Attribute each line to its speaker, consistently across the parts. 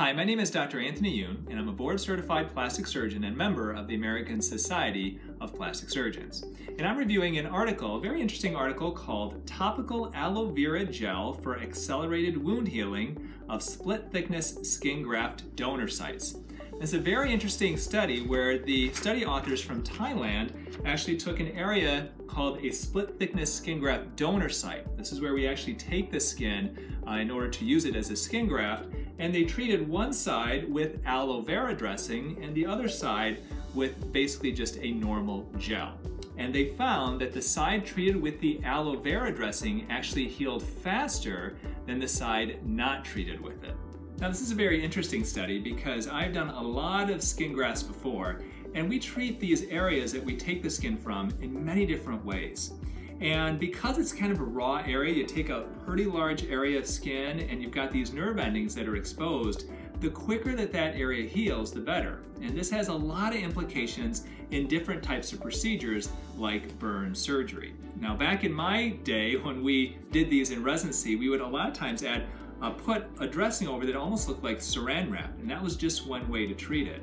Speaker 1: Hi, my name is Dr. Anthony Youn, and I'm a board certified plastic surgeon and member of the American Society of Plastic Surgeons. And I'm reviewing an article, a very interesting article called Topical Aloe Vera Gel for Accelerated Wound Healing of Split Thickness Skin Graft Donor Sites. It's a very interesting study where the study authors from Thailand actually took an area called a split thickness skin graft donor site. This is where we actually take the skin uh, in order to use it as a skin graft and they treated one side with aloe vera dressing and the other side with basically just a normal gel. And they found that the side treated with the aloe vera dressing actually healed faster than the side not treated with it. Now this is a very interesting study because I've done a lot of skin grafts before and we treat these areas that we take the skin from in many different ways. And because it's kind of a raw area, you take a pretty large area of skin and you've got these nerve endings that are exposed, the quicker that that area heals, the better. And this has a lot of implications in different types of procedures like burn surgery. Now back in my day when we did these in residency, we would a lot of times add uh, put a dressing over that almost looked like saran wrap, and that was just one way to treat it.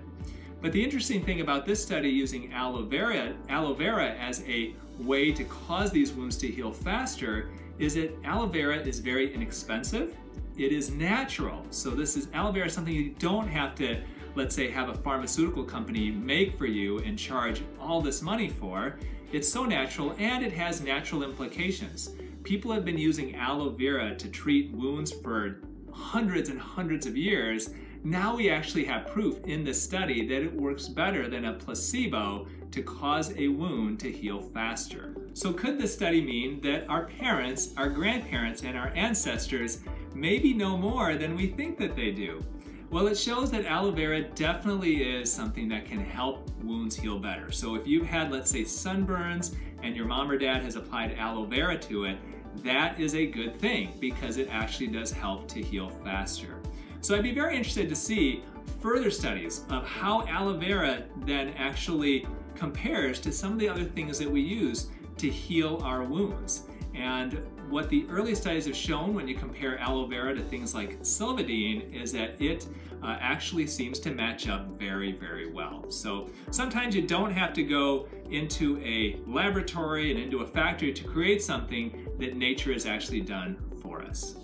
Speaker 1: But the interesting thing about this study using aloe vera, aloe vera as a way to cause these wounds to heal faster is that aloe vera is very inexpensive. It is natural. So this is aloe vera something you don't have to, let's say, have a pharmaceutical company make for you and charge all this money for. It's so natural and it has natural implications. People have been using aloe vera to treat wounds for hundreds and hundreds of years now we actually have proof in this study that it works better than a placebo to cause a wound to heal faster. So could this study mean that our parents, our grandparents, and our ancestors maybe know more than we think that they do? Well, it shows that aloe vera definitely is something that can help wounds heal better. So if you've had, let's say, sunburns and your mom or dad has applied aloe vera to it, that is a good thing because it actually does help to heal faster. So I'd be very interested to see further studies of how aloe vera then actually compares to some of the other things that we use to heal our wounds. And what the early studies have shown when you compare aloe vera to things like Silvadene is that it uh, actually seems to match up very, very well. So sometimes you don't have to go into a laboratory and into a factory to create something that nature has actually done for us.